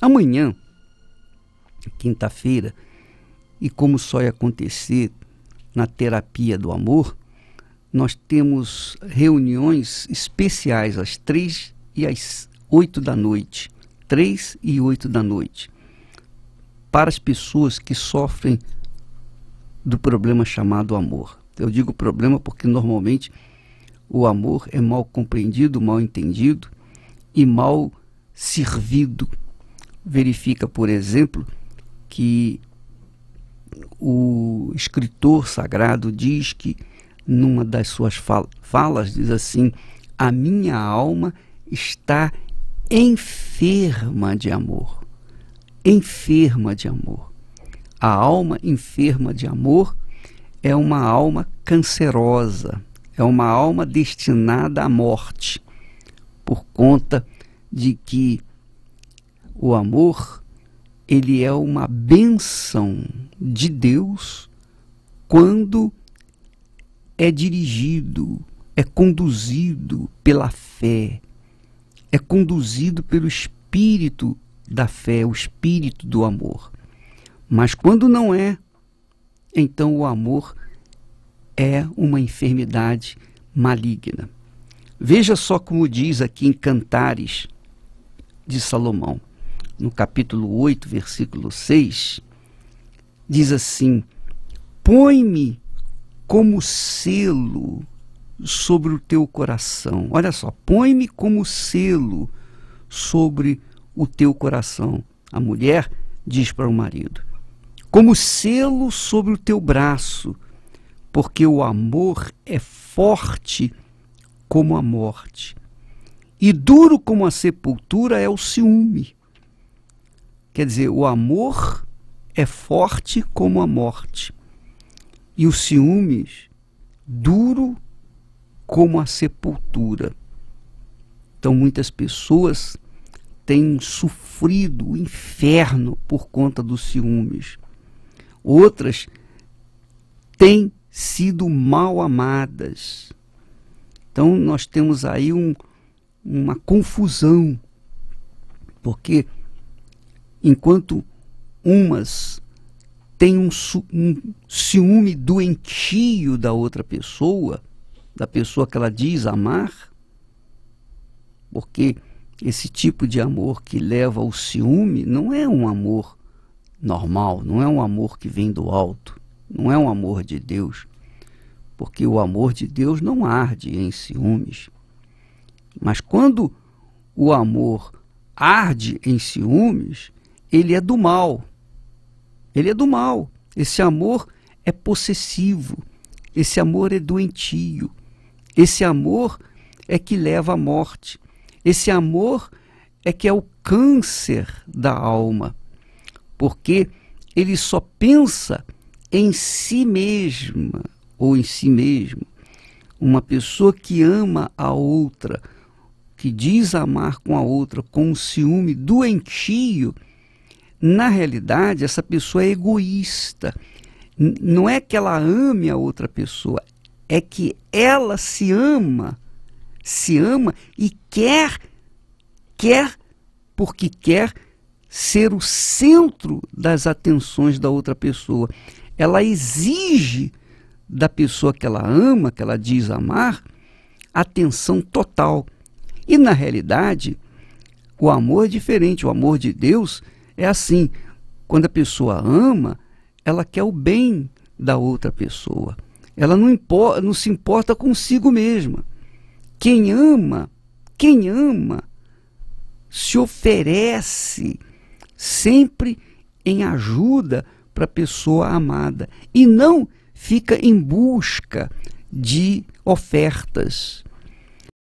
Amanhã, quinta-feira, e como só ia acontecer na terapia do amor, nós temos reuniões especiais às três e às oito da noite. Três e oito da noite. Para as pessoas que sofrem do problema chamado amor. Eu digo problema porque normalmente o amor é mal compreendido, mal entendido e mal servido. Verifica, por exemplo, que o escritor sagrado diz que, numa das suas falas, diz assim: A minha alma está enferma de amor. Enferma de amor. A alma enferma de amor é uma alma cancerosa, é uma alma destinada à morte, por conta de que o amor ele é uma benção de Deus quando é dirigido, é conduzido pela fé, é conduzido pelo espírito da fé, o espírito do amor. Mas quando não é, então o amor é uma enfermidade maligna. Veja só como diz aqui em Cantares de Salomão no capítulo 8, versículo 6, diz assim: Põe-me como selo sobre o teu coração. Olha só, põe-me como selo sobre o teu coração. A mulher diz para o marido: como selo sobre o teu braço, porque o amor é forte como a morte, e duro como a sepultura é o ciúme. Quer dizer, o amor é forte como a morte. E o ciúmes, duro como a sepultura. Então, muitas pessoas têm sofrido o inferno por conta dos ciúmes. Outras têm sido mal amadas. Então, nós temos aí um, uma confusão, porque enquanto umas têm um, um ciúme doentio da outra pessoa, da pessoa que ela diz amar, porque esse tipo de amor que leva ao ciúme não é um amor normal, não é um amor que vem do alto, não é um amor de Deus, porque o amor de Deus não arde em ciúmes. Mas quando o amor arde em ciúmes, ele é do mal. Ele é do mal. Esse amor é possessivo. Esse amor é doentio. Esse amor é que leva à morte. Esse amor é que é o câncer da alma. Porque ele só pensa em si mesma ou em si mesmo. Uma pessoa que ama a outra, que diz amar com a outra com um ciúme doentio, na realidade, essa pessoa é egoísta. Não é que ela ame a outra pessoa, é que ela se ama, se ama e quer, quer, porque quer ser o centro das atenções da outra pessoa. Ela exige da pessoa que ela ama, que ela diz amar, atenção total. E na realidade, o amor é diferente. O amor de Deus é assim, quando a pessoa ama, ela quer o bem da outra pessoa. Ela não, não se importa consigo mesma. Quem ama, quem ama, se oferece sempre em ajuda para a pessoa amada e não fica em busca de ofertas,